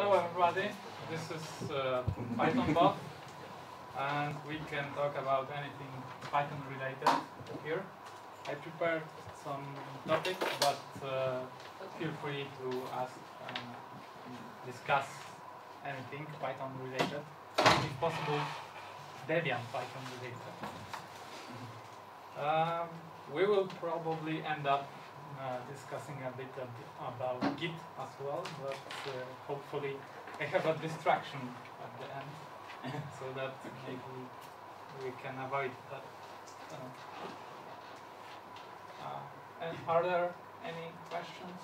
Hello everybody, this is uh, Python BoF and we can talk about anything Python related here. I prepared some topics but uh, feel free to ask and discuss anything Python related, if possible Debian Python related. Um, we will probably end up discussing a bit ab- about Git as well, but uh, hopefully I have a distraction at the end, so that maybe we can avoid that. Uh, uh, and are there any questions?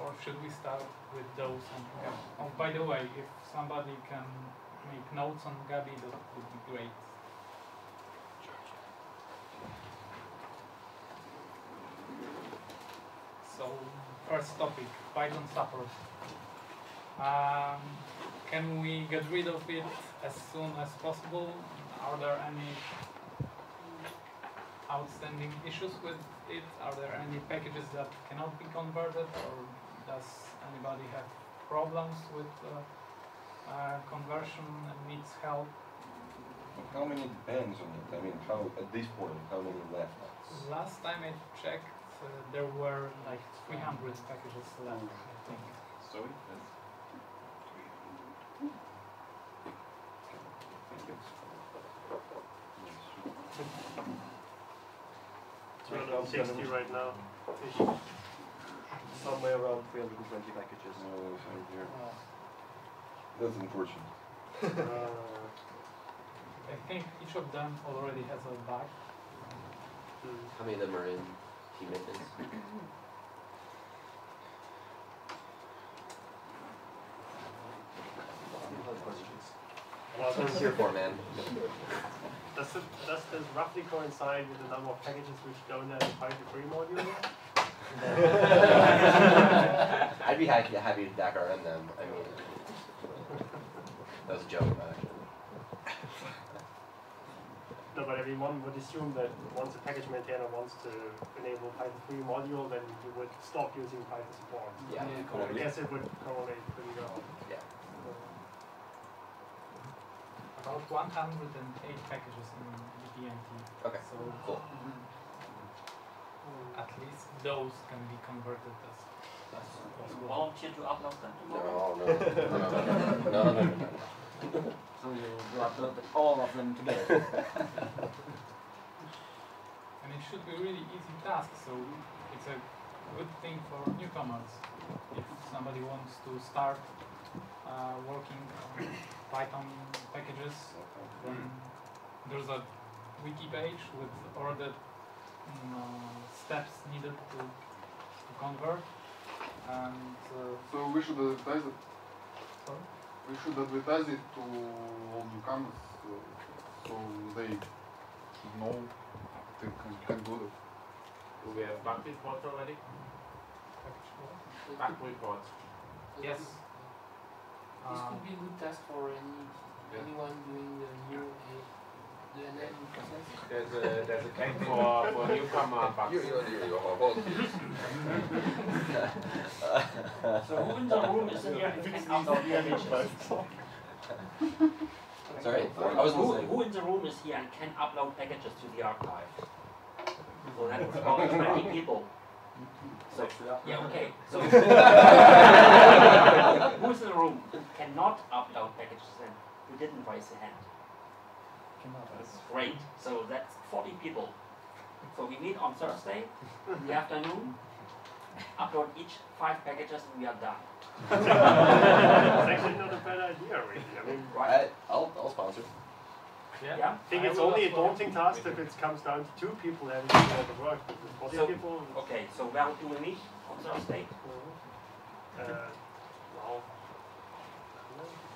Or should we start with those Gobby? Oh, by the way, if somebody can make notes on Gobby, that would be great. So, first topic, Python support. Um, can we get rid of it as soon as possible? Are there any outstanding issues with it? Are there any packages that cannot be converted or does anybody have problems with uh, uh, conversion and needs help? How many depends on it? I mean, how at this point, how many left? Last time I checked, uh, there were like 300 packages left, I think. Sorry. It's around 60 right now. Somewhere around 320 packages. No, it's right here. Uh, That's unfortunate. Uh, I think each of them already has a bug. hmm. How many of them are in Other questions? Well, That's here for, man. does, it, does this roughly coincide with the number of packages which don't have a Python 3 module? I'd be happy, to dak rm them. I mean, that was a joke, actually. But everyone would assume that once a package maintainer wants to enable Python 3 module, then he would stop using Python support. Yeah, Yeah, So I guess it would correlate pretty well. Yeah. About 108 packages in the DMT. Okay, So cool. Mm-hmm. at least those can be converted as, as possible. volunteer to upload them tomorrow? Oh, no, no, no, no, no, no, no, no. So you you upload all of them together? And it should be really easy task, so it's a good thing for newcomers. If somebody wants to start uh, working on Python packages, then there's a wiki page with all the uh, steps needed to, to convert. And uh, So we should advertise it. sorry? We should advertise it to all newcomers, uh, so they should know they can, can do it. Do we have bug reports already? Package what? Bug reports. Yes. This could be a good task for any anyone doing the new There's a, there's a claim for, for newcomer bugs. You, you, you, you, hold on. So who in the room is here and can upload packages? Sorry, I was Who, who in the room is here and can upload packages to the archive? So that was about twenty people. So, yeah, okay, so. Who's in the room who cannot upload packages and who didn't raise a hand? That's great, so that's forty people. So we meet on Thursday in the afternoon, upload each five packages and we are done. It's actually not a bad idea, really. I mean, Right? I, I'll, I'll sponsor. yeah. Yeah? I think I it's will only a daunting task if it comes down to two people having to do all the work. But with 40 So- people, Okay, so where do we meet on Thursday? uh, well,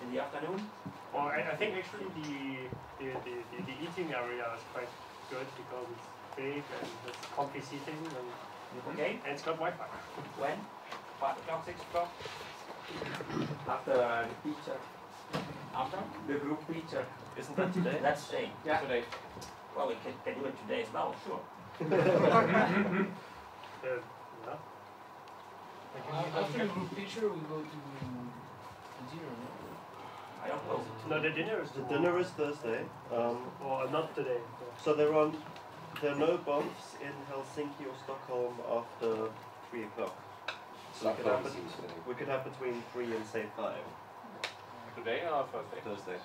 In the afternoon? Well I, I think actually the, the, the, the, the eating area is quite good because it's big and it's comfy seating and, Okay, and it's got Wi-Fi. when? Five o'clock, six o'clock? After the pizza, After? the group pizza. Isn't that today? That's today. Yeah. Today. Well, we can, can do it today as well, sure. Uh, yeah. Uh, after the group picture, we go to the dinner. No? I don't know. No, the dinner is The dinner is Thursday. Um, Or not today. so. so there are there are no bumps in Helsinki or Stockholm after three o'clock. So we could have Stockholm bet- seems fitting. we could have between three and say five Today or Thursday? Thursday.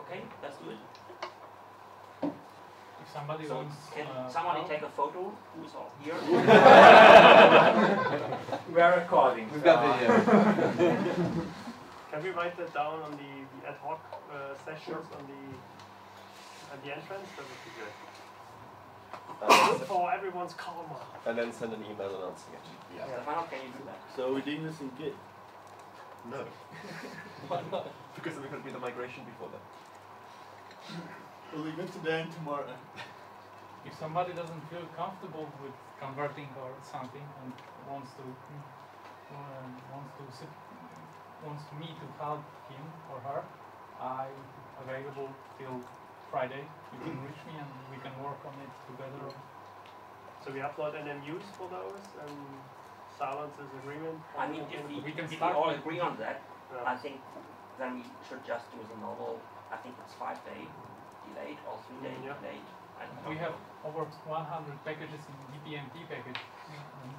Okay, let's do it. If somebody So wants, can uh, somebody help, take a photo? Who's all here? We are recording. We've got video. Can we write that down on the, the ad hoc uh, sessions on the at the entrance? That would be good. Uh, Good for everyone's karma. and then send an email announcing it. Yeah. Stefano, can you do that? So we're doing this in Git. No. Why not? Because we're going to be the migration before that. Well, we go today and tomorrow. if somebody doesn't feel comfortable with converting or something and wants to um, wants to sit, wants me to help him or her, I'm available till Friday. You can reach me and we can work on it together. So we upload NMUs for those and silence silences agreement. I mean, if we, We can if we start all with- agree on that, Yeah. I think then we should just do the normal, I think it's five day delayed or three day Yeah. delayed. We have over 100 packages in DPMT package um,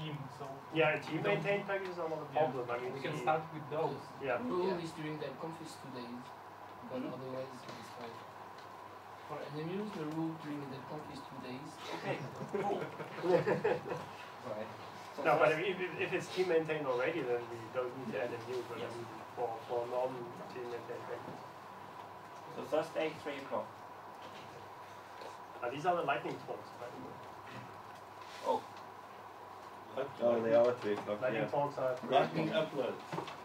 team, so Yeah, team maintained packages are not a Yeah. problem. I mean, we can start with those. Yeah. The rule is during the conference two days, but Mhm. otherwise it's fine. For NMUs, the rule during the conference two days. Okay, cool. Right. So No, but first- if, if, if it's team maintained already, then we don't need the NMU, but Yes. for, for non-team maintained packages. so Thursday, three o'clock. Uh, these are the lightning talks, by the way. Oh, Oh, they are at three o'clock. Lightning Yeah. talks are. Lightning upload.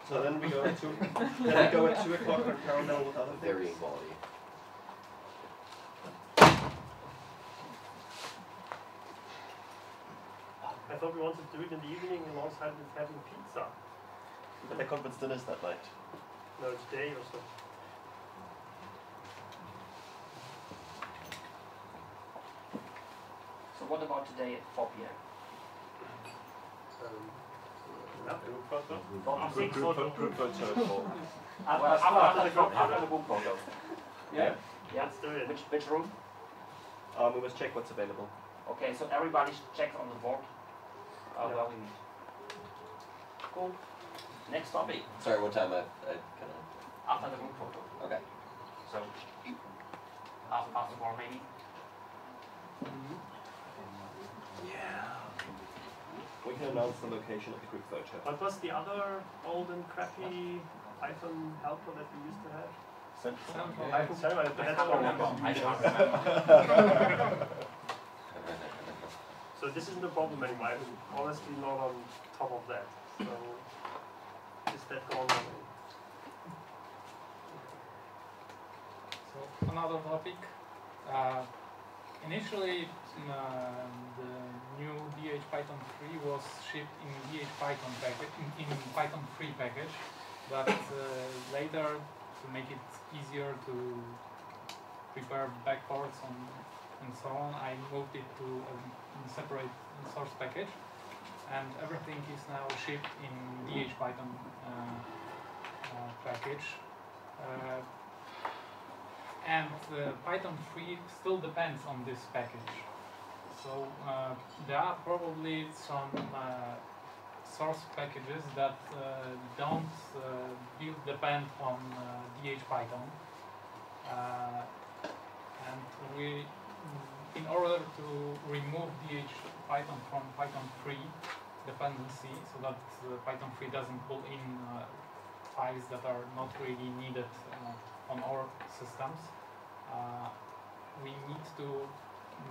So then we go at two. then we go at two o'clock on parallel with other things. Varying quality. I thought we wanted to do it in the evening alongside with having pizza. But the conference dinner's that night. No, today or so. So what about today at four P M? Um, yeah. Four or six? Group, pho- group photo. After, after, after, the group, after the group photo. Yeah. Yeah. Let's do it. Which, which room? Um, we must check what's available. Okay, so everybody checks on the board. Uh, Yeah. where we meet. Cool. Next topic, Sorry, what time I, I kind of. after the group photo. Okay. So, half past four maybe. We can announce the location of the group photo. What was the other old and crappy Python helper that we used to have? Central. I sorry, I that's can't what remember. I we- can't remember. So this isn't a problem anymore. I'm honestly not on top of that. So is that gone already? So another topic. Uh, initially, the new DH Python 3 was shipped in DH Python package, in, in Python 3 package, but uh, later to make it easier to prepare backports and, and so on, I moved it to a separate source package, and everything is now shipped in DH Python uh, uh, package. Uh, and uh, Python 3 still depends on this package. So uh, there are probably some uh, source packages that uh, don't uh, build depend on uh, DH Python. Uh, and we, in order to remove DH Python from Python 3 dependency, so that uh, Python 3 doesn't pull in uh, files that are not really needed uh, on our systems, uh, we need to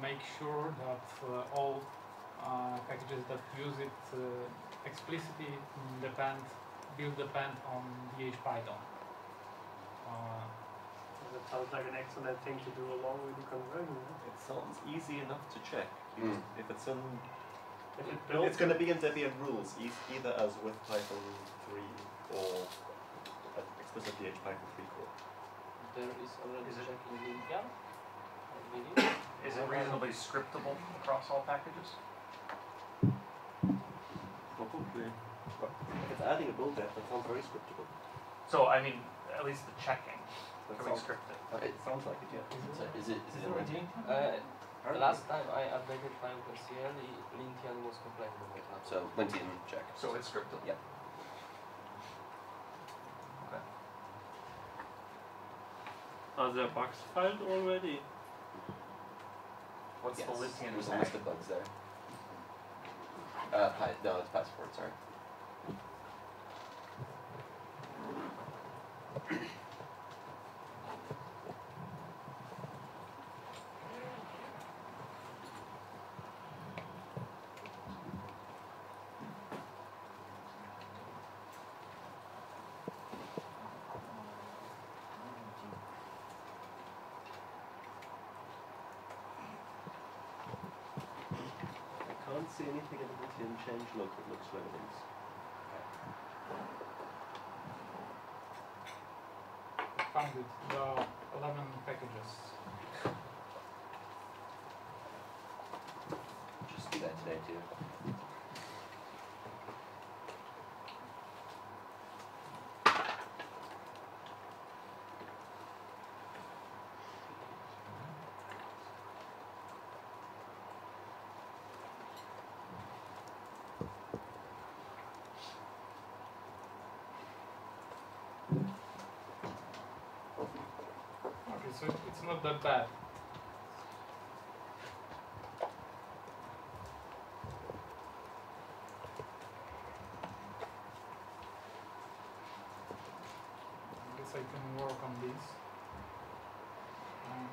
make sure that uh, all uh, packages that use it uh, explicitly depend, build depend on DH Python. Uh, That sounds like an excellent thing to do along with the conversion. It sounds easy enough to check. Mm. If it's in, If it builds, it's going to be in Debian rules, either as with Python 3 or uh, explicit DH Python 3 core. There is already Is it- checking the yeah. Is it reasonably scriptable across all packages? But if it's adding a build depth, that sounds very scriptable. So, I mean, at least the checking That can we script it? that sounds like it, yeah. So is it, is it in Lintian? Uh, Apparently. last time I updated my PyOpenCL, Lintian was complaining about that. So Lintian check. So it's scripted. Yep. Are there bugs filed already? What's yes. the Lintian There's a list of bugs there. Uh, pi- no, it's passport, sorry. I can't see anything in the Lintian change log that looks relevant. Found. The 11 packages. Just do that today too. Okay, so it's not that bad. I guess I can work on this and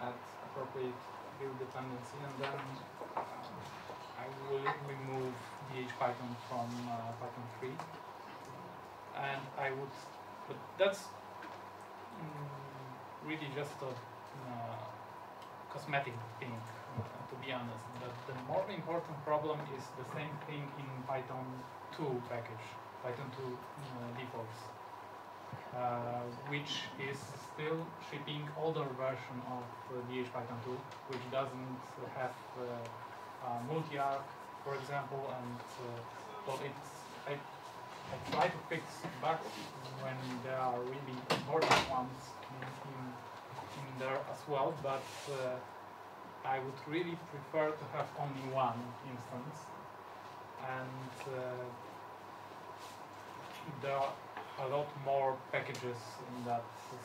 add appropriate build dependency and then um, I will remove DHPython from uh, Python 3 and I would, but that's really just a uh, cosmetic thing, uh, to be honest. But the more important problem is the same thing in Python 2 package, Python 2 uh, defaults, uh, which is still shipping older version of uh, Python 2, which doesn't have uh, uh, multi-arch, for example, and uh, well, it's try to fix bugs when there are really important ones in, in, in there as well, but uh, I would really prefer to have only one instance. And uh, there are a lot more packages that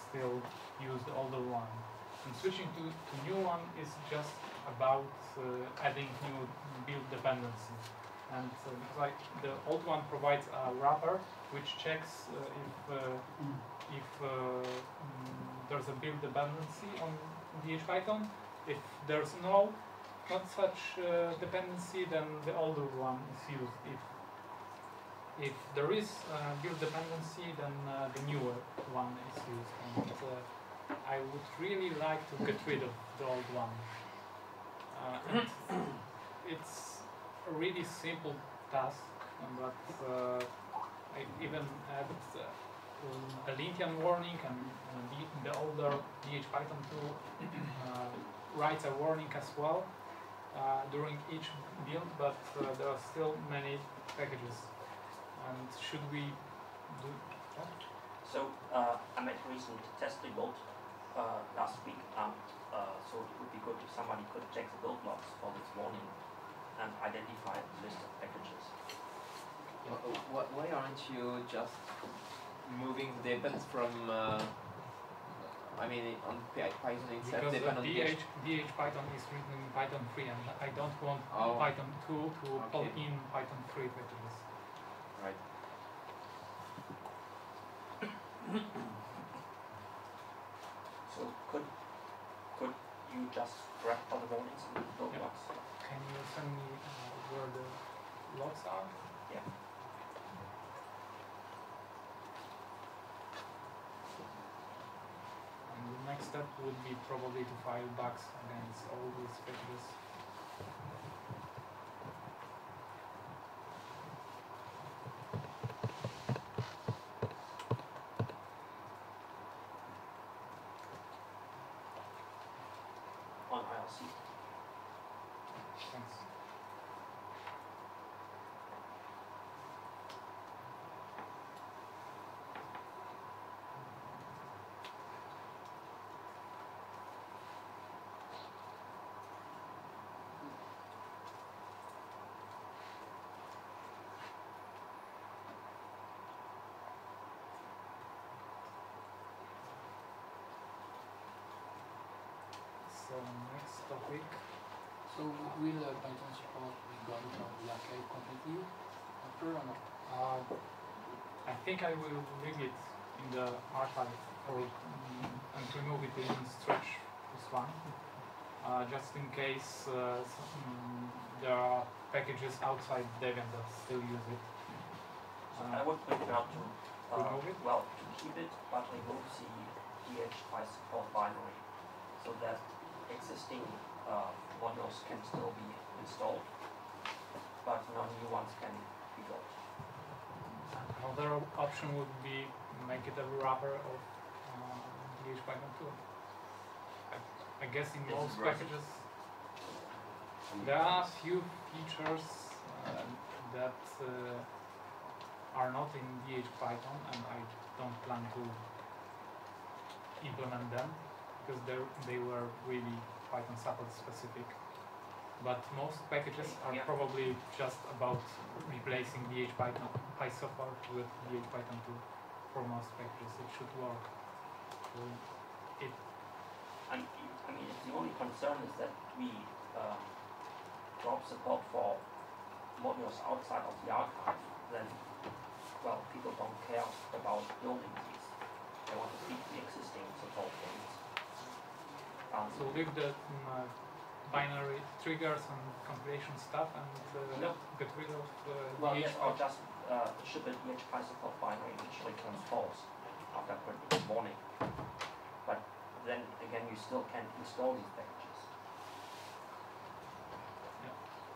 still use the older one. And switching to, to new one is just about uh, adding new build dependency and uh, because like the old one provides a wrapper which checks uh, if uh, if uh, mm, there's a build dependency on DHPython. If there's no not such uh, dependency, then the older one is used. If if there is uh, build dependency, then uh, the newer one is used. And uh, I would really like to get rid of the old one. Uh, it's a really simple task, but uh, I even uh, um, a Lintian warning and uh, the, the older DHPython tool uh, writes a warning as well uh, during each build, but uh, there are still many packages. And should we do that? So uh, I made recent test build uh, last week, and uh, so it would be good if somebody could check the build logs for this warning and identify the list of packages. Why, why aren't you just moving the depends from, uh, I mean, on Python itself, Because depend the on DH, DH Python is written in Python 3 and I don't want Oh. Python 2 to pull in Python 3 packages. Right. So could could you just grab all the warnings and build Yeah. logs? Can you send me uh, where the logs are? Yeah. And the next step would be probably to file bugs against all these packages. on IRC. Thanks. So next topic. So will uh, Python support be gone from the archive completely after or not? Uh, I think I will leave it in the archive or mm, and remove it in stretch this one. Uh, just in case uh, s- mm, there are packages outside Debian that still use it. I Uh, would prefer to, uh, Remove it? well, to keep it, but remove the DH PySupport binary, so that existing uh, modules can still be installed, but no new ones can be built. Another option would be make it a wrapper of uh, DH Python 2. I, I guess in This most packages there are a few features uh, that uh, are not in DH Python and I don't plan to implement them because they they were really Python support specific. But most packages are Yeah. probably just about replacing DH Python PySupport with DH Python 2 for most packages. It should work. So it And I mean, the only concern is that we um, drop support for modules outside of the archive, then, well, people don't care about building these. They want to keep the existing support things. Um, so leave the mm, uh, binary triggers and compilation stuff and uh, No. get rid of uh, Well, DH yes, or just uh, ship a DH PySupport binary which returns false after printing the warning. But then again, you still can install these packages.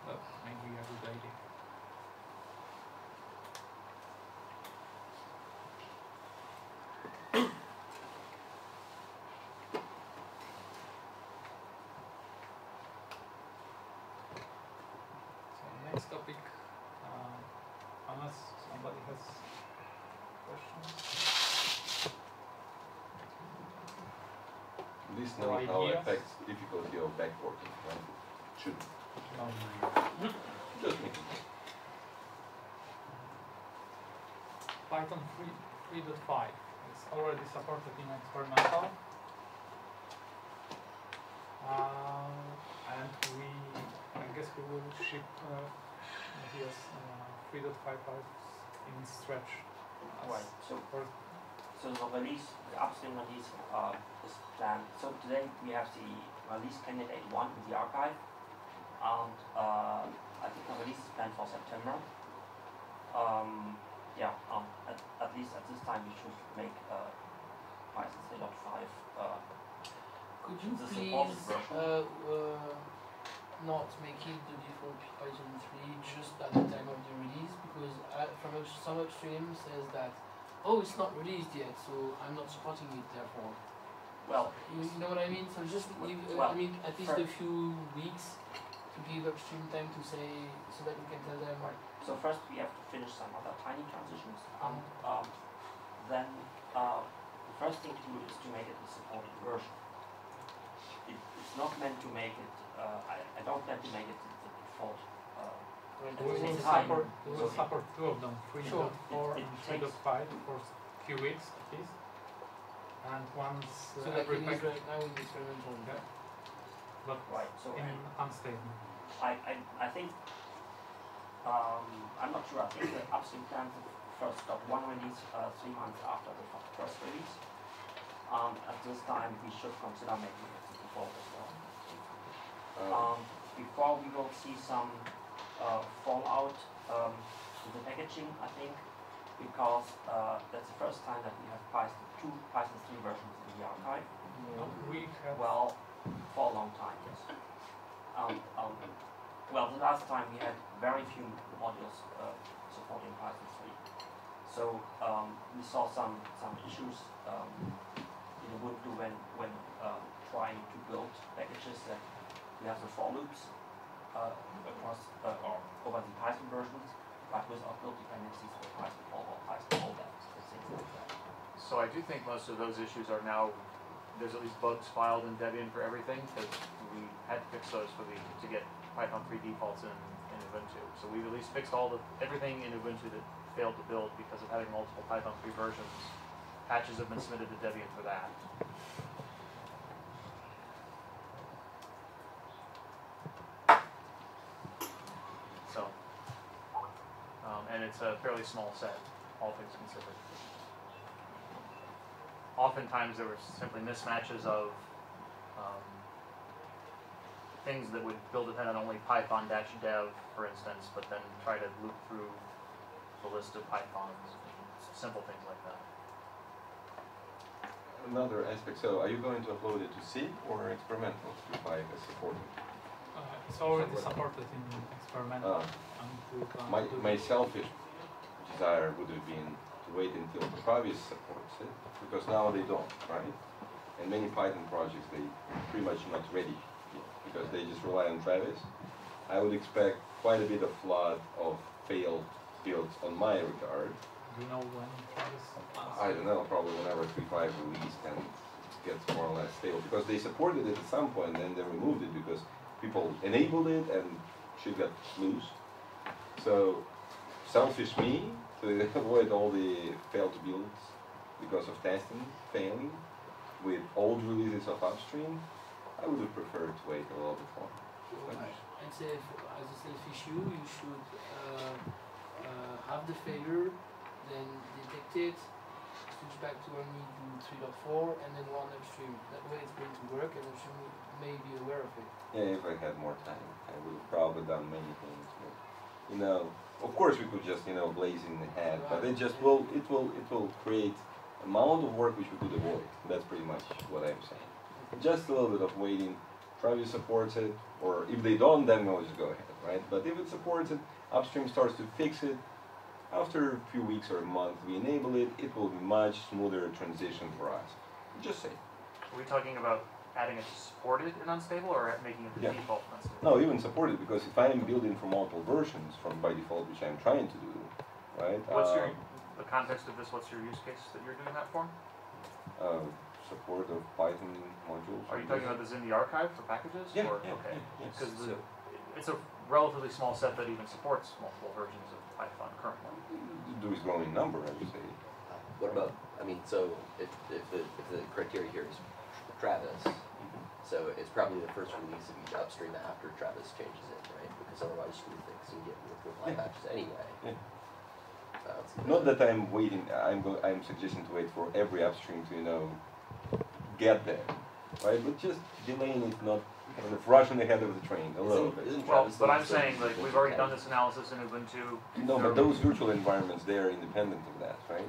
That might be a good idea. Next topic, uh, unless somebody has questions. This knowing how affects difficulty of backporting, right? Should Um, just making. Python 3, 3.5 is already supported in experimental. Uh, and we, I guess we will ship uh, yes, uh, 3.5 files in stretch. Right, so for- So the release, the upstream release uh, is planned. So today we have the release candidate one in the archive, and uh, I think the release is planned for September. Um, yeah, um, at, at least at this time we should make uh, Python 3.5 uh, Could you The please supported version. uh, uh, not make it the default Python 3 just at the time of the release? Because uh, from some upstream says that, oh, it's not released yet, so I'm not supporting it. Therefore, well, you know what I mean. So just leave. Uh, Well, I mean, at least a few weeks to give upstream time to say, so that we can tell them. Right. So first we have to finish some other tiny transitions, and um, then uh, the first thing to do is to make it a supported version. It, it's not meant to make it. Uh, I, I don't plan to make it the default. Uh, We will the support, we will so support two of them, 3.4 Sure. It- and it takes- 3.5 for a few weeks at least. And once So uh, like every it is package right now in the experimental. Yeah. but right. So in and unstable. I, I, I think. Um, I'm not sure. I think the upstream plan to first stop one release uh, three months after the first release. Um, at this time, we should consider making it the default as well. Uh, Um, before we will see some uh, fallout um, in the packaging, I think, because uh, that's the first time that we have Python two Python 3 versions in the archive. No, we have Well, for a long time, yes. Um, um, well, the last time we had very few modules uh, supporting Python 3. So um, we saw some some issues um, in Ubuntu when when um, trying to build packages that we have the for loops uh, across uh, or over the Python versions, but without build dependencies for Python or Python like that. So I do think most of those issues are now, there's at least bugs filed in Debian for everything, because we had to fix those for the, to get Python 3 defaults in, in Ubuntu. So we've at least fixed all the, everything in Ubuntu that failed to build because of having multiple Python 3 versions. Patches have been submitted to Debian for that. And it's a fairly small set, all things considered. Oftentimes, there were simply mismatches of um, things that would build depend on only Python dev, for instance, but then try to loop through the list of Pythons, simple things like that. Another aspect, so are you going to upload it to sid or experimental to five as supported? Uh, it's already supported in experimental Uh, and we plan My, my selfish desire would have been to wait until Travis supports it, because now they don't, right? And many Python projects, they pretty much not ready yet, because they just rely on Travis. I would expect quite a bit of flood of failed builds on my regard. Do you know when Travis? I don't know, probably whenever three five released and gets more or less stable, because they supported it at some and then they removed it because people enabled it and shit got loose. So selfish me to avoid all the failed builds because of testing failing with old releases of upstream, I would have preferred to wait a little bit longer. But- I'd say if, as a self issue, you should uh, uh, have the failure, then detect it, switch back to only do 3.4 and then run upstream. That way it's going to work and upstream may be aware of it. Yeah, if I had more time, I would have probably done many things. But, you know, of course we could just, you know, blaze in the head, but it just will, it will, it will create amount of work which we could avoid. That's pretty much what I'm saying. Just a little bit of waiting. Travis supports it, or if they don't, then we'll just go ahead, right? But if it supports it, upstream starts to fix it. After a few weeks or a month, we enable it. It will be much smoother transition for us. Just say. Are we talking about adding it to supported and unstable, or making it the Yeah. default unstable? No, even supported because if I am building for multiple versions from by default, which I'm trying to do, right? What's your, um, the context of this, what's your use case that you're doing that for? uh, support of Python modules. Are you talking about this in the archive for packages? Yeah, or, yeah, okay. yeah, yes. Because it's a relatively small set that even supports multiple versions of Python currently. Do is growing number, I would say. What about, I mean, so if, if the, if the criteria here is Travis, so it's probably the first release of each upstream after Travis changes it, right? Because otherwise you would fix and get with reply Yeah. patches anyway. Yeah. That's- Not that I'm waiting. I'm go, I'm suggesting to wait for every upstream to you know get there, right? But just delaying it, not kind of rushing ahead of the train a little bit. isn't Well, Travis but I'm saying, like, we've already done this analysis in Ubuntu. No, but those virtual environments they are independent of that, right?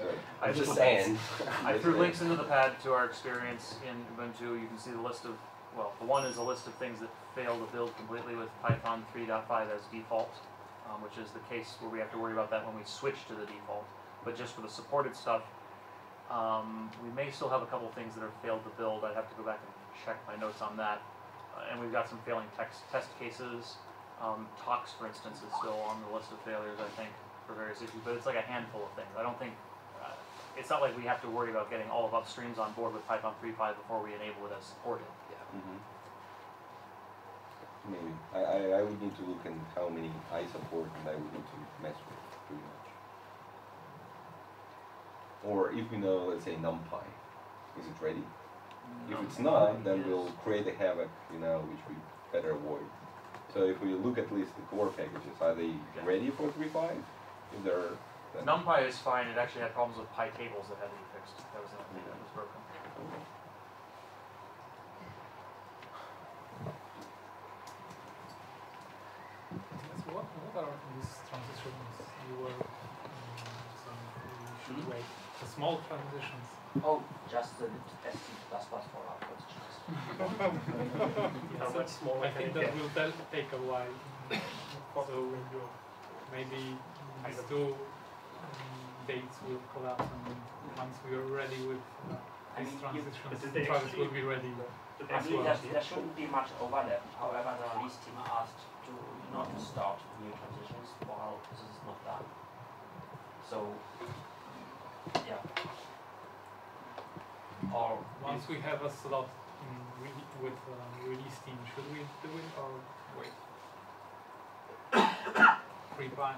So, I I'm just saying. I threw links into the pad to our experience in Ubuntu. You can see the list of, well, the one is a list of things that fail to build completely with Python 3.5 as default, um, which is the case where we have to worry about that when we switch to the default. But just for the supported stuff, um, we may still have a couple things that have failed to build. I'd have to go back and check my notes on that. Uh, and we've got some failing text test cases. Um, Tox, for instance, is still on the list of failures, I think, for various issues. But it's like a handful of things. I don't think uh, it's not like we have to worry about getting all of upstreams on board with Python 3.5 before we enable it as supported. mhm. maybe I, I I would need to look in how many I support and I would need to mess with pretty much. Or if we know, let's say NumPy, is it ready? If it's not, then we'll create a havoc, you know, which we better avoid. So if we look at least the core packages, are they Yeah. ready for 3.5? If they're, NumPy is fine. It actually had problems with PyTables that had to be fixed. That was the only thing that was broken. So what, what are these transitions you were um, saying we should Mhm. wait? The small transitions. Oh, just the ST plus plus for our questions. How so much smaller I think that get? will tel- take a while. so maybe these two um, dates will collapse and once we are ready with uh, I these mean, transitions, but Travis actually- will be ready. Did I they well. there shouldn't be much overlap. However, the release team asked to not start new transitions while this is not done. So, yeah. Or Once we have a slot in re- with uh, release team, should we do it or wait? free by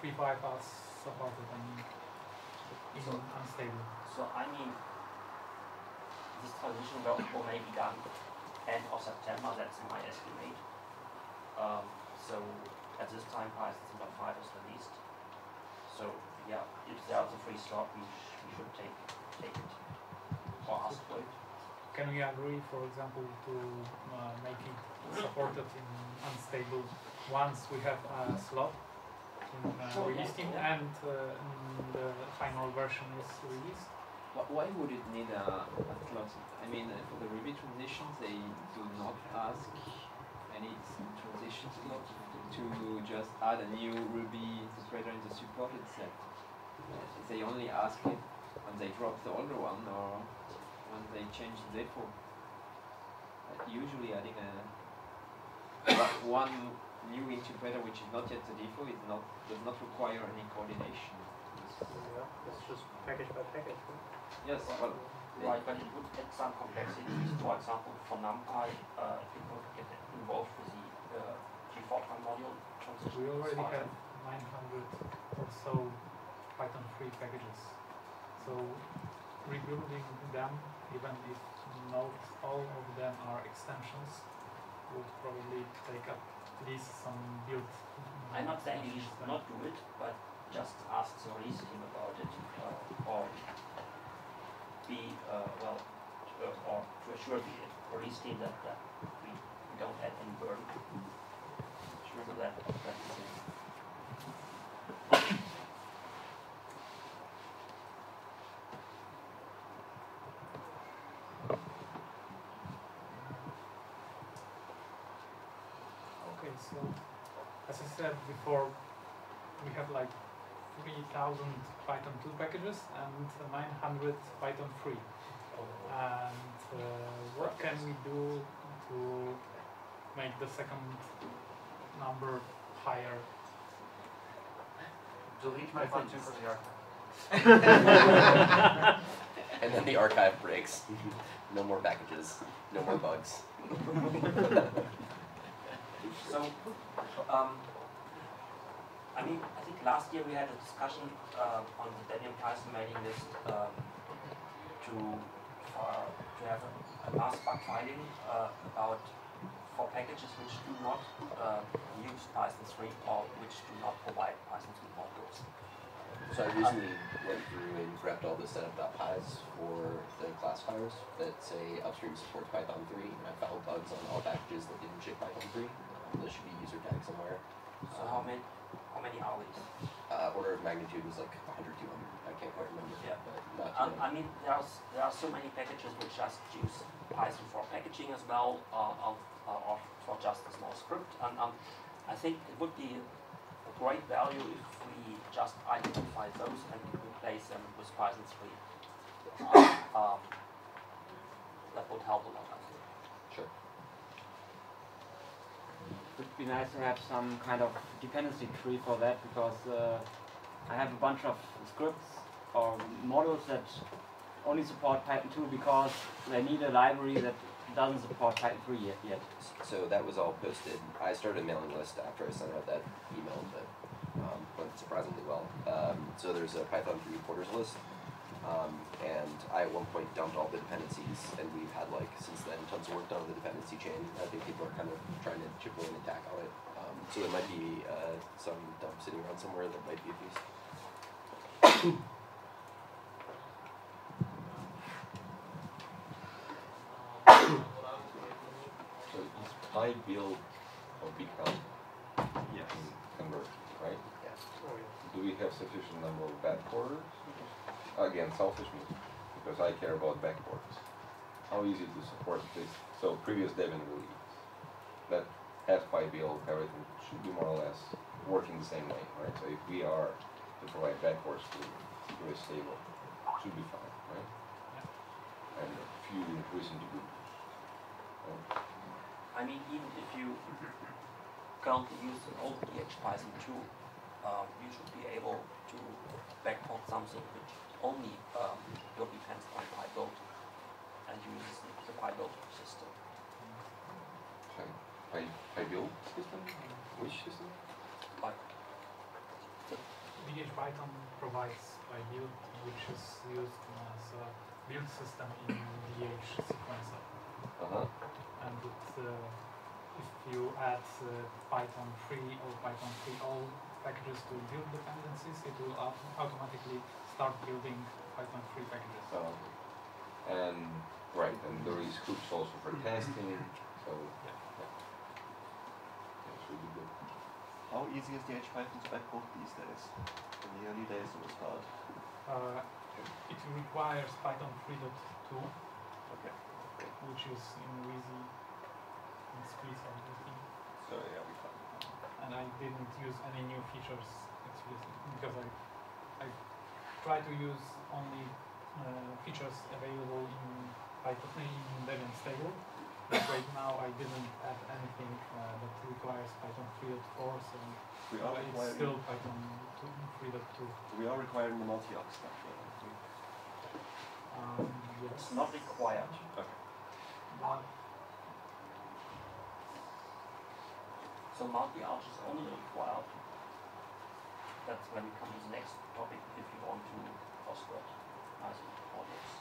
free bypass supported I mean in So- unstable. So I mean, this transition will, will may be done end of September, that's my estimate. Um, so at this time Python 5 is released. thought we, sh- we should take, take it or ask for it. Can we agree, for example, to uh, make it supported in unstable once we have a slot in uh, Sure, release yeah, team and uh, the final version is released? Wh- Why would it need a, a slot? I mean, uh, for the Ruby transitions, they do not ask any s- transition slot to just add a new Ruby interpreter in the supported set. They only ask it when they drop the older one or when they change the default. Uh, usually adding a one- one new interpreter which is not yet the default is not does not require any coordination. Yeah, it's just package by package. right? Yes, well, Right, but it would add some complexities, for example, for NumPy, uh, if we could get involved with the uh, G41 module transition. We already have 900 or so Python 3 packages. So rebuilding them, even if not all of them are extensions, would probably take up at least some build. I'm not saying you should not do it, but just ask the release team about it, uh, or be, uh, well, uh, or to assure the release team that, that we, we don't add any burden. Sure. So that, that's the thing. Okay, so as I said before, we have like 3000 Python 2 packages and 900 Python 3. And uh, what can we do to make the second number higher? Delete my function from the archive. And then the archive breaks. No more packages, no more bugs. So, um, I mean, I think last year we had a discussion uh, on the Debian Python mailing list um, to uh, to have a, a mass bug filing uh, about for packages which do not uh, use Python 3 or which do not provide Python 3 modules. So I recently went through and grabbed all the setup.pys for the classifiers that say upstream supports Python 3, and I found bugs on all packages that didn't ship Python 3. Um, there should be user tag somewhere. So how many how many are these? Uh, order of magnitude was like 100, 200. I can't quite remember. Yeah. But not Um, I mean, there are, there are so many packages which just use Python for packaging as well, uh, um, uh, or for just a small script. And um, I think it would be a great value if we just identify those and replace them with Python 3. Uh, um, that would help a lot, I think. Sure. Would be nice to have some kind of dependency tree for that because uh, I have a bunch of scripts or models that only support Python 2 because they need a library that doesn't support Python 3 yet. yet. So that was all posted. I started a mailing list after I sent out that email, but um, went surprisingly well. Um, so there's a Python 3 reporters list, um, and I at one point dumped all the dependencies, and we've had like since then tons of work done on the dependency chain. I think people are kind of trying to chip away and attack on it. Um, so there might be uh, some dump sitting around somewhere that might be of use. So is pi build or become Yes. convert, right? Yes. Do we have sufficient number of backporters? Again, selfish me, because I care about backports. How easy to support this? So previous Debian release, that has build, everything should be more or less working the same way, right? So if we are to provide backports to secure stable, should be fine, right? And a few recent good. right? I mean, even if you currently use an old DH Python 2, um, you should be able to backport something which only um, will depends on PyBuild and uses the, the PyBuild system. Pi, pi, pi build system? Which system? Like, DH Python provides a build which is used as a build system in DH sequencer. Uh-huh. And it, uh, if you add uh, Python 3 or Python 3.0 all packages to build dependencies, it will automatically start building Python 3 packages. So, and right, and there is hooks also for testing. So yeah, that's really good. How easy is DH Python to backport these days? In the early days it was hard. Uh, it requires Python 3.2, Okay. which is in Wheezy and Squeeze everything. So yeah, we found. And I didn't use any new features explicitly because I, I try to use only uh, features available in Python in Debian stable. But right now I didn't add anything uh, that requires Python 3.4, so We are it's still Python 2, 3.2. we are requiring the multi-arch stuff. though, aren't? Um, yes. It's not required. But So multi-arch is only required. That's when we come to the next topic if you want to crossword as audience.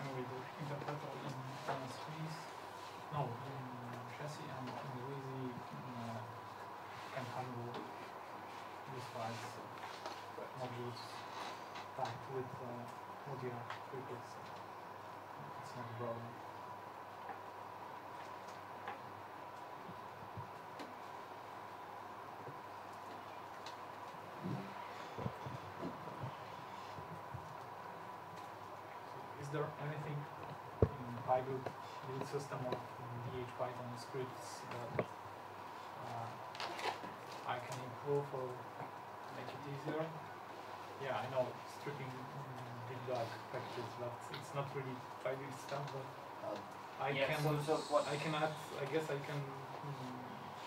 And with the interpreter in Squeeze, no, in Jessie and in Wheezy uh, can handle this wise modules packed with uh, modular prefix. It's not a problem. Is there anything in PyBuild build system or in DH Python scripts that uh, I can improve or make it easier? Yeah, I know stripping debug packages, but it's not really PyBuild stuff, but Um, I yeah, can so- so what- I can add I guess I can mm,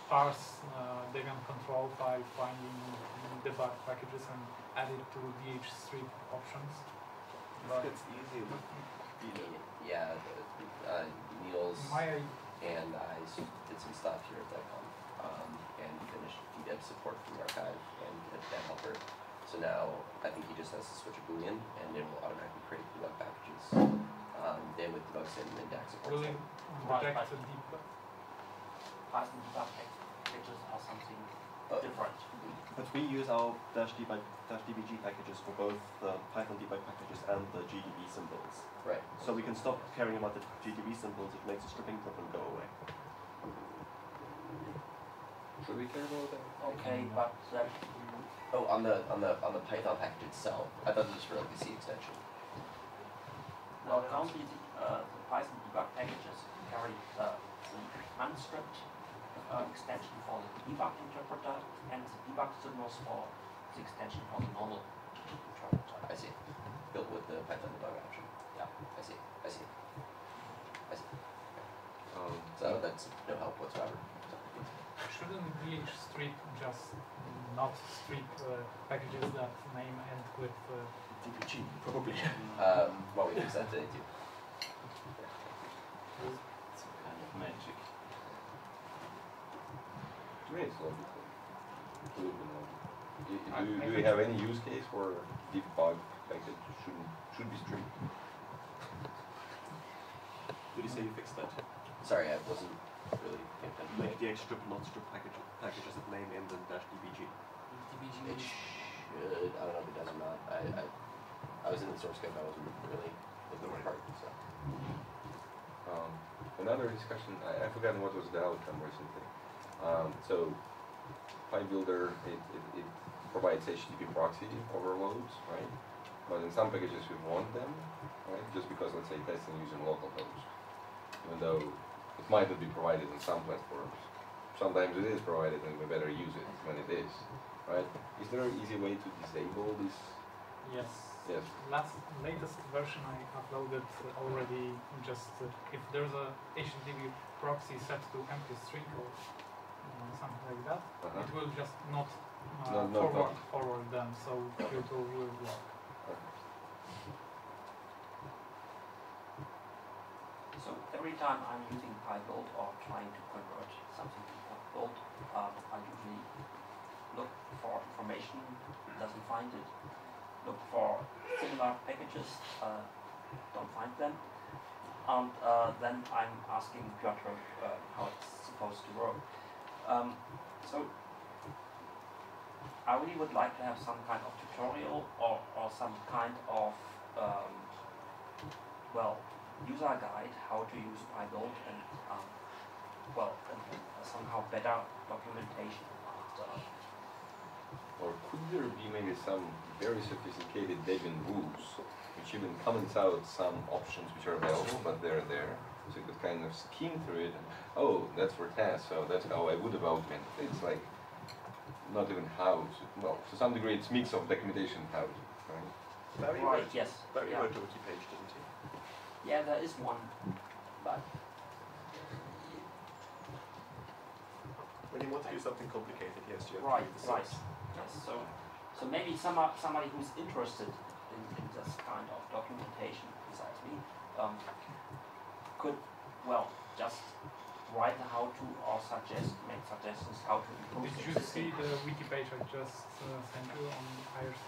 parse uh, Debian control file finding debug packages and add it to DH strip options. But It's easy. it would Yeah, the, uh, Niels and I did some stuff here at DebConf, um, and finished DDEV support from the archive and a debhelper. So now I think he just has to switch a boolean and it will automatically create the web packages. Um, then with dbgsym and DAX support. will Right, detect right. Python debug packages are something Uh, different. But we use our dash debug dash dbg packages for both the Python debug packages and the GDB symbols. Right. So we can stop caring about the GDB symbols, it makes the stripping problem go away. Should we care about that? Okay, but that Oh, on the on the on the Python package itself. I thought it was for like the C extension. Now currently the, uh, the Python debug packages carry uh, the manuscript uh, extension for the debug interpreter and the debug signals for the extension for the normal interpreter. I see. Built with the Python debug option. Yeah, I see. I see. I see. Um, So that's no help whatsoever. Shouldn't DH strip just not strip uh, packages that name end with uh, DBG, probably. Um, well, we fixed that today too. Some kind of magic. To me it's logical. It would be logical. Y- I- Do, I do we have any use case where debug package should should be stripped? Did you say you fixed that? Sorry, I wasn't really paying attention. Make the strip not strip package, packages that name ends in dash dbg. DBG It should. I don't know if it does or not. I I, I was in the source code. I wasn't really looking at the part. So Um, another discussion, I, I forgotten what was the outcome recently. Um, so, PyBuilder, it, it, it provides HTTP proxy overloads, right? But in some packages we want them, right? Just because, let's say, testing using localhost. Even though it might not be provided in some platforms. Sometimes it is provided and we better use it when it is, right? Is there an easy way to disable this? yes. Yes. Last latest version I uploaded already just uh, if there's a HTTP proxy set to empty string or something like that, Uh-huh. it will just not uh, Not- not forward block. forward them, so Qt will block. So every time I'm using PyBuild or trying to convert something to PyBuild, um, I usually look for information, doesn't find it. Look for similar packages, uh, don't find them. and uh, then I'm asking Piotr uh, how it's supposed to work. Um, so I really would like to have some kind of tutorial or, or some kind of um, well user guide how to use PyBuild and um, well and somehow better documentation. Or could there be maybe some very sophisticated Debian rules which even comments out some options which are available but they're there? So you could kind of skim through it and, oh, that's for tasks, so that's how I would have augmented. It's like not even how to, well, to some degree it's mix of documentation how to, right? Barry Right, wrote, yes, Barry yeah. wrote a wiki page, didn't he? yeah, there is one, but When you want to do something complicated, yes, you have Right, to read the right. source. Yes, so, so maybe some, somebody who's interested in, in this kind of documentation besides me, um, could, well, just write a how-to or suggest, make suggestions how to improve Did you existing- see the wiki page I just uh, sent you on IRC?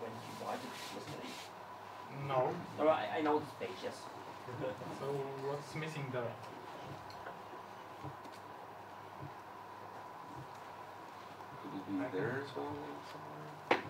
when you write it yesterday. No. No, I, I know this page, yes. So what's missing there? Could it be there as well somewhere?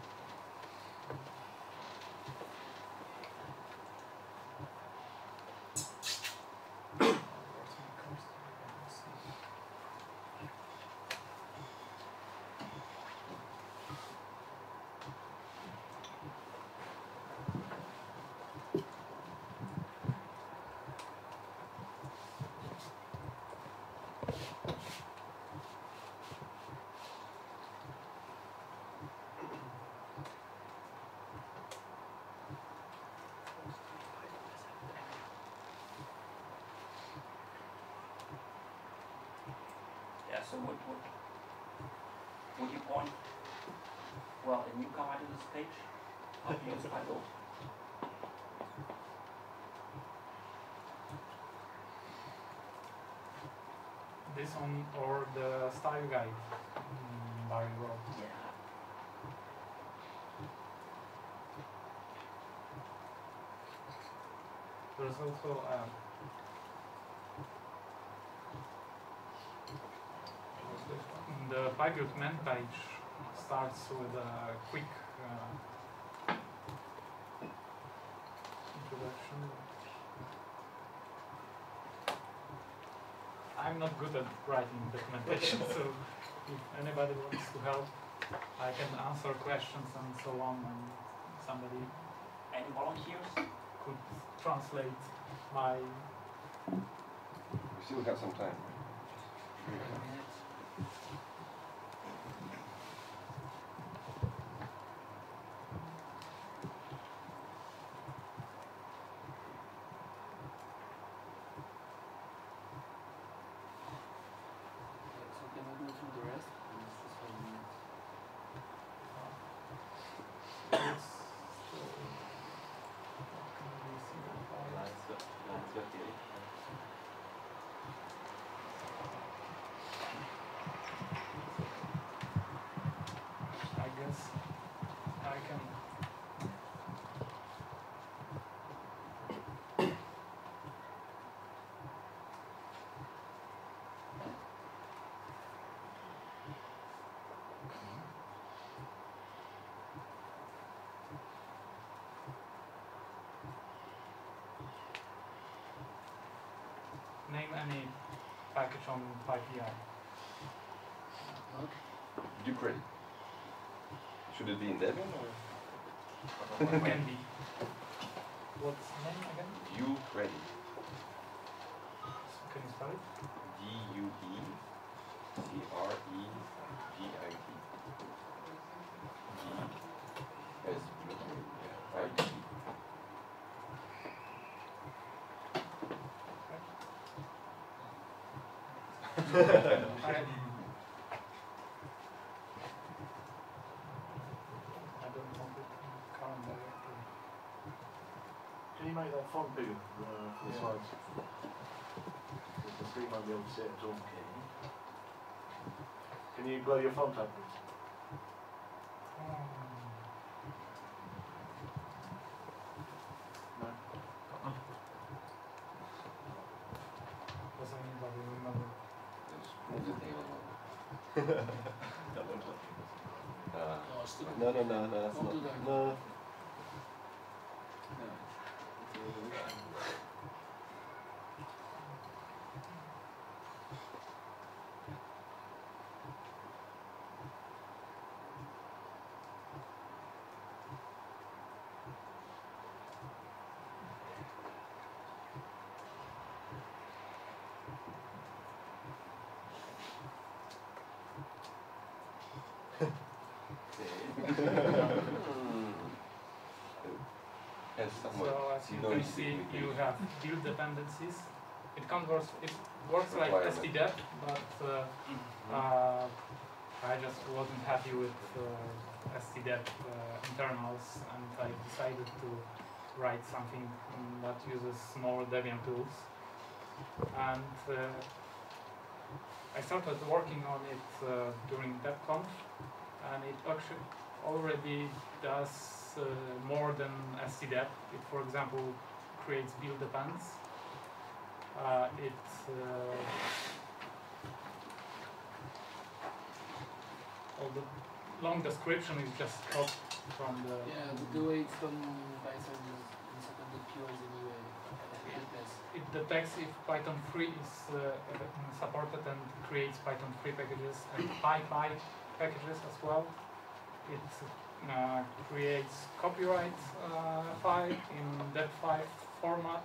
Yeah, so would, would, would you point, well, a newcomer to this page? How use PyBuild? This one or the style guide mm, Barry wrote? Yeah. There's also um, what's this one? the PyBuild man page starts with a quick uh, introduction. I'm not good at writing documentation, so if anybody wants to help, I can answer questions and so on, and somebody Any volunteers? could translate my We still have some time, right? So can I go through the rest? Or is this one minute? It's, uh, what can we see about it? Line thir- line thirty-eight. I guess I can. Name any package on PyPI. duecredit. Should it be in Debian or? Can be. What's the name again? U credit. Can you spell it? D U E C R E G I T. G S yeah, I T. I, I don't want it in current directory. Can you make that font bigger for the slides? Because the screen be able to see it at all. Can you blow your font up? please? No? Double click. Uh, Oh, still No, no, no, no, that's Don't not. do that. No. No, it's a revolution. Hmm. So as you can see, you have build dependencies. It converts, it works like Requirement. stdeb, but uh, uh, I just wasn't happy with uh, stdeb uh, internals, and I decided to write something that uses more Debian tools. And uh, I started working on it uh, during DebConf, and it actually already does uh, more than stdeb. It, for example, creates build depends. Uh, it uh, all the long description is just copied from the Yeah, the, the way it's done in Python is in certain POs anyway. It it detects if Python 3 is uh, supported and creates Python 3 packages and PyPy packages as well. It uh, creates copyright uh, file in DEP5 format.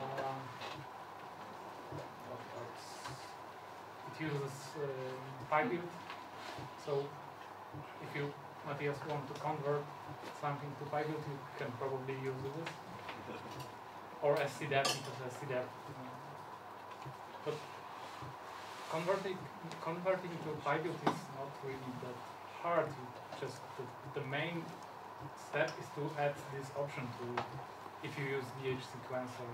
Uh. It uses uh, PyBuild. So if you, Matthias, want to convert something to PyBuild, you can probably use this or stdeb because stdeb. Uh, but converting converting to PyBuild is not really that hard. Just the, the main step is to add this option to if you use DH sequencer.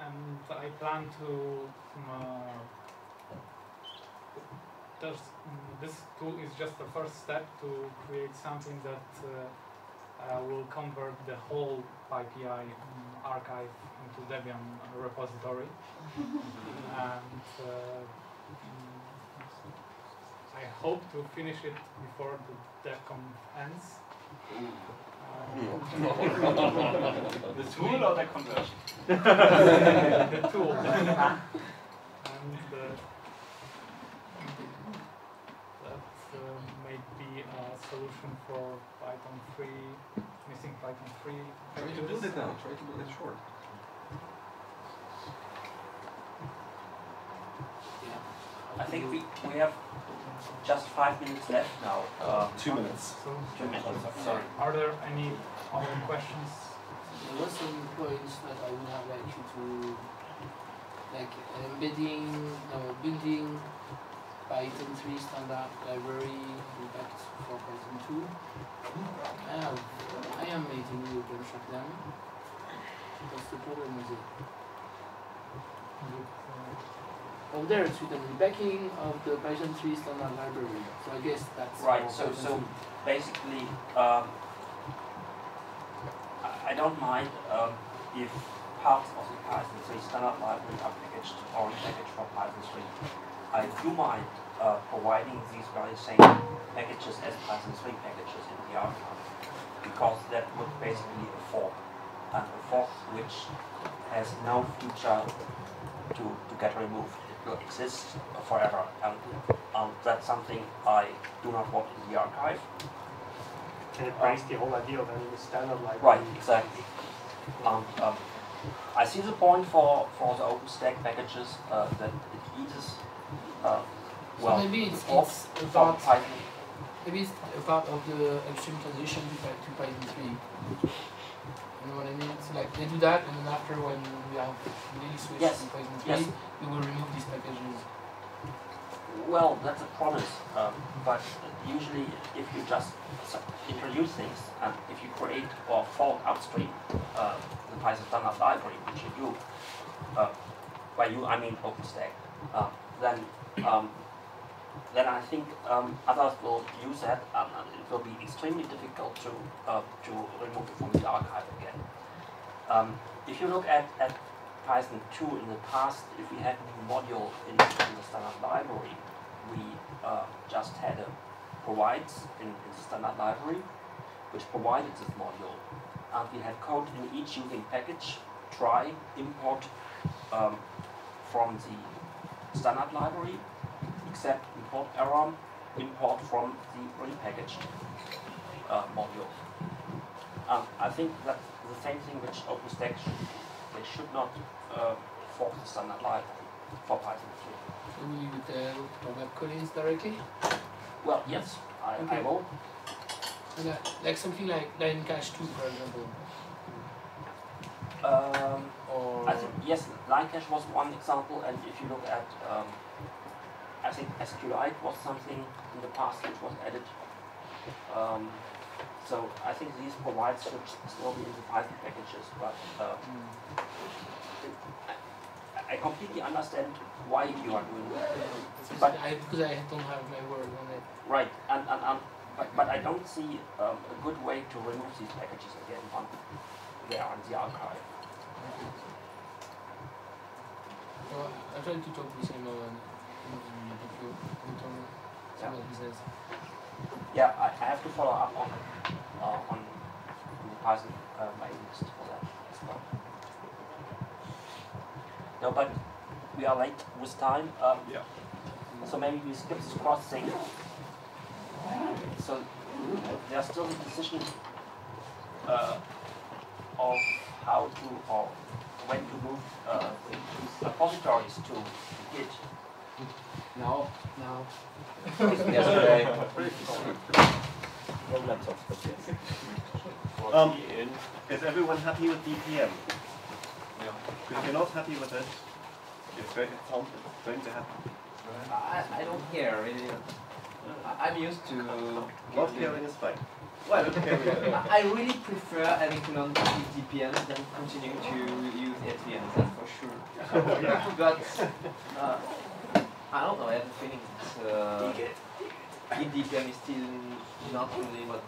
And I plan to um, uh, mm, this tool is just the first step to create something that uh, uh, will convert the whole PyPI um, archive into Debian repository. and uh, mm, I hope to finish it before the DebConf ends. The tool or the conversion? the tool. and uh, that uh, may be a solution for Python 3, missing Python 3. Try to build it now. Try to build it short. Yeah. I think we, we have just five minutes left now. Uh, Two minutes. So, two minutes, sorry. are there any other questions? There were some points that I would have liked you to, like embedding, no, building Python 3 standard library impact for Python 2. I have, I am making you construct them. What's the problem with it? Oh, there it's written rebacking of the Python 3 standard library. So I guess that's Right, so, Python so 2. basically, um, I, I don't mind, um, if parts of the Python 3 standard library are packaged or packaged for Python 3. I do mind, uh, providing these very same packages as Python 3 packages in the archive, because that would basically a fork, and a fork which has no future to, to get removed. It will exist forever, and um, that's something I do not want in the archive. And it breaks the whole idea of having a standard library? Right, exactly. Um, um, I see the point for, for the OpenStack packages uh, that it eases, uh, So well, maybe it's, it's about Python. maybe it's a part of the extreme transition to, Py- Python 3. You know what I mean? So like they do that and then after when we have really switched Yes, to Python 3, yes. we will remove these packages. Well, that's a promise, um, but usually if you just introduce things and if you create or fork upstream uh, the Python standard library, which you do, uh, by you I mean OpenStack, uh, then um, then I think um, others will use that um, and it will be extremely difficult to uh, to remove it from the archive again. Um, if you look at, at Python 2 in the past, if we had a module in, in the standard library, we uh, just had a provides in, in the standard library, which provided this module. And we had code in each using package, try, import um, from the standard library, except import error, import from the repackaged uh, module. Um, I think that's the same thing which OpenStack should, they should not uh, fork the standard library for Python 3. Can you tell web codings directly? Well, yes, I, I Okay. will. And, uh, like something like line cache 2, for example. Um, Or I think yes, line cache was one example, and if you look at, um, I think SQLite was something in the past which was added. Um, so I think these provides should still be in the Python packages, but uh, I, I completely understand why you are doing that. But I, because I don't have my word on it. right, and, and, and but, but I don't see um, a good way to remove these packages again they are in the archive. So I tried to talk with him on in the video, and told me some of he says. Yeah, I, I have to follow up on uh, on the Python uh, mailing list for that as well. No, but we are late with time. Um, Yeah. So maybe we skip this cross thing. So there's still the decision uh, of how to or when to move uh, repositories to Git. Now, Now, Yesterday. On laptops, but yes. Um, is everyone happy with DPM? If you're not happy with it, it's going to, it's going to happen. I, I don't care really. I- I'm used to. Not caring is fine. Well, I I really prefer having to learn to use than continuing to use SVMs, that's for sure. but uh, I don't know. I have a feeling that uh, Git DPM is still not really what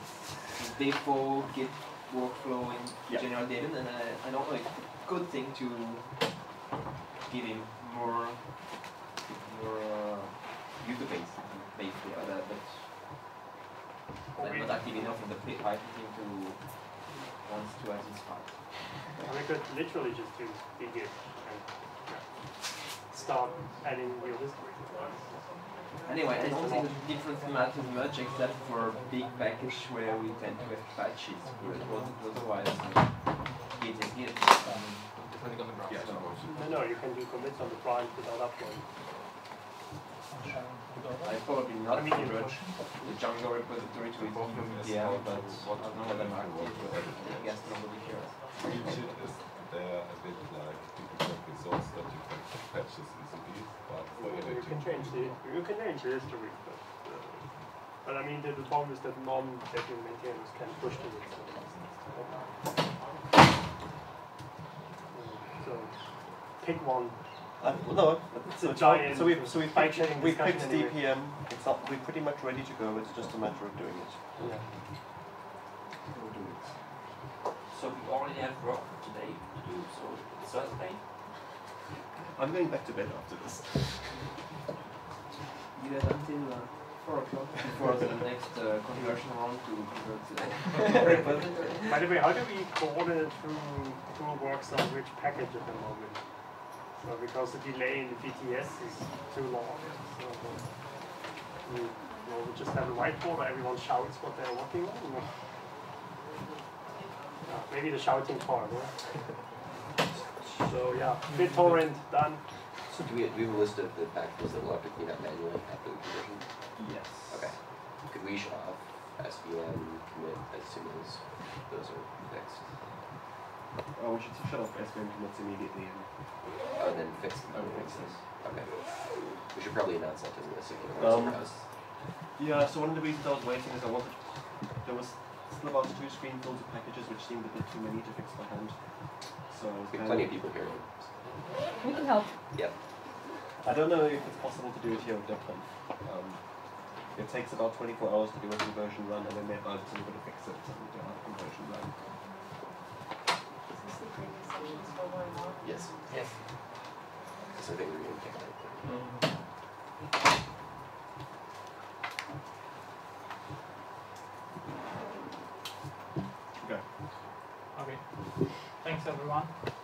the default Git workflow in Yeah. general Debian, and I, I don't know. It's a good thing to give him more more uh, user base, basically, uh, that, but I'm not active enough in the Py- Python team to wants to add this part. We could literally just use dgit and start adding real history. Anyway, I don't think the difference matters much except for big package where we tend to have patches, but otherwise Git is Depending on the browser. Yeah, No, no, you can do commits on the client without uploading. I probably not I mean, you- merge the Django repository to its EDL, but I don't know whether Mark did, but I guess nobody cares. Rigid is there a bit like typical resource that you can patch this easily, but for You editing. can change the, you can change the history, but, uh, but I mean, the, the problem is that non-Debian maintainers can push to it. So, so pick one. Uh, no, so, The so, giant so we've, so we've picked, we've discussion picked anyway. DPM, it's not, we're pretty much ready to go, it's just a matter of doing it. Yeah. We'll do it. So we already have work today to do. So Thursday. I'm going back to bed after this. You have until uh, 4 o'clock before the next uh, conversion round to convert the. By the way, how do we coordinate who, who works on which package at the moment? So because the delay in the BTS is too long. So uh, we, you know, we just have a whiteboard where everyone shouts what they're working on. or- Yeah, maybe the shouting part. Yeah? so yeah, BitTorrent done. So do we, do we have a list of the packages that we'll have to clean up manually after the conversion? Yes. Okay. Could we shut off SVN commit as soon as those are fixed? Oh, we should shut off SVN commits immediately and Oh, and then fix the Oh, fix fix this. Okay. We should probably announce that to the circular Um, Yeah, so one of the reasons I was waiting is I wanted, there was still about two screenfuls of packages which seemed a bit too many to fix by hand. So I was We have plenty of people here. We can help. Yep. I don't know if it's possible to do it here at DebConf. Um, it takes about 24 hours to do a conversion run and then they're bugs and we're to fix it and do a conversion run. the previous session still going on? Yes. Yes. So I think we're getting kicked out. Okay. Thanks everyone for attending.